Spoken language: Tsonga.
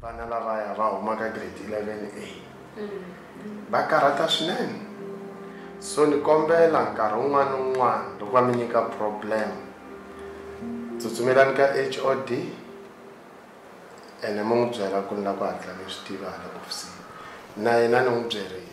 vana lavaya va humaka grade 11 a mm. va karhata swinene so ni kombela nkarhi wun'wana wun'wana loko va mi nyika problem tsutsumelani ka hod ene mo mubyela ku na ku hatla ni swi tiva hala ofisini na yena ni n'wi byerile